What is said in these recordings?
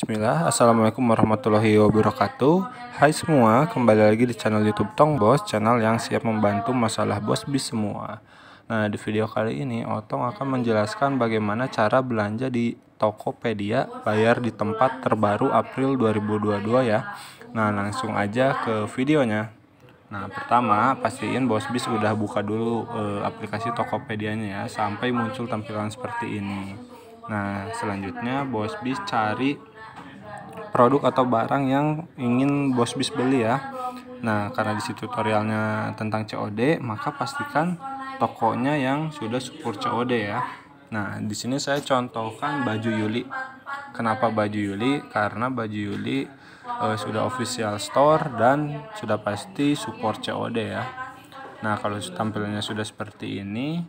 Bismillah, Assalamualaikum warahmatullahi wabarakatuh. Hai semua, kembali lagi di channel youtube Tong Bos Channel yang siap membantu masalah bos bis semua. Nah di video kali ini Otong akan menjelaskan bagaimana cara belanja di Tokopedia Bayar di tempat terbaru April 2022 ya. Nah langsung aja ke videonya. Nah pertama pastiin bos bis udah buka dulu eh, aplikasi Tokopedia-nya ya Sampai muncul tampilan seperti ini. Nah selanjutnya bos bis cari produk atau barang yang ingin bos bis beli ya. Nah, karena di situ tutorialnya tentang COD, maka pastikan tokonya yang sudah support COD ya. Nah, di sini saya contohkan baju Yuli. Kenapa baju Yuli? Karena baju Yuli uh, sudah official store dan sudah pasti support COD ya. Nah, kalau tampilannya sudah seperti ini,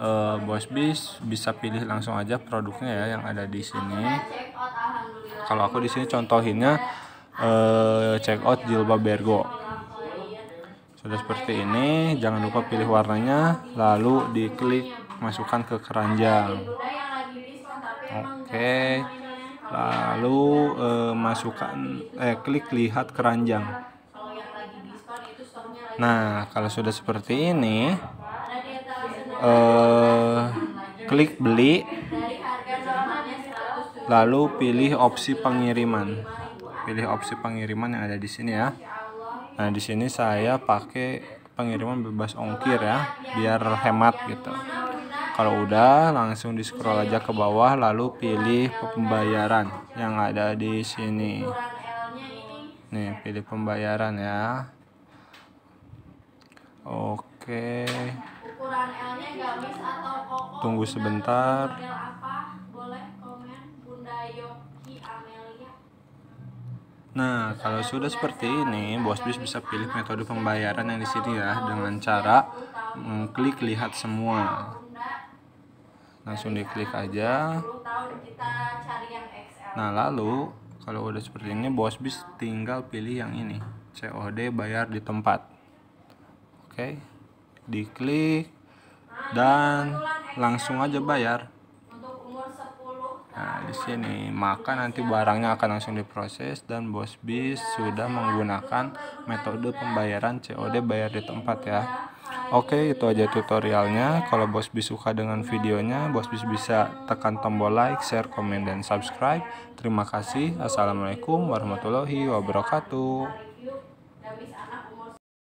uh, bos bis bisa pilih langsung aja produknya ya yang ada di sini kalau aku di sini contohinnya uh, check out jilbab bergo. Sudah seperti ini jangan lupa pilih warnanya lalu diklik masukkan ke keranjang. Oke lalu uh, masukkan eh klik lihat keranjang. Nah kalau sudah seperti ini uh, klik beli lalu pilih opsi pengiriman. Pilih opsi pengiriman yang ada di sini ya. Nah di sini saya pakai pengiriman bebas ongkir ya biar hemat gitu. Kalau udah langsung di scroll aja ke bawah lalu pilih pembayaran yang ada di sini. Nih pilih pembayaran ya. Oke. Tunggu sebentar Nah, kalau sudah seperti ini, bos bis bisa pilih metode pembayaran yang di sini ya dengan cara mengklik lihat semua. Langsung diklik aja. Nah, lalu kalau udah seperti ini, bos bis tinggal pilih yang ini, COD bayar di tempat. Oke. Diklik dan langsung aja bayar. Sini maka nanti barangnya akan langsung diproses dan bos bis sudah menggunakan metode pembayaran COD bayar di tempat ya. Oke, itu aja tutorialnya. Kalau bos bis suka dengan videonya, bos bis bisa tekan tombol like, share, komen, dan subscribe. Terima kasih. Assalamualaikum warahmatullahi wabarakatuh.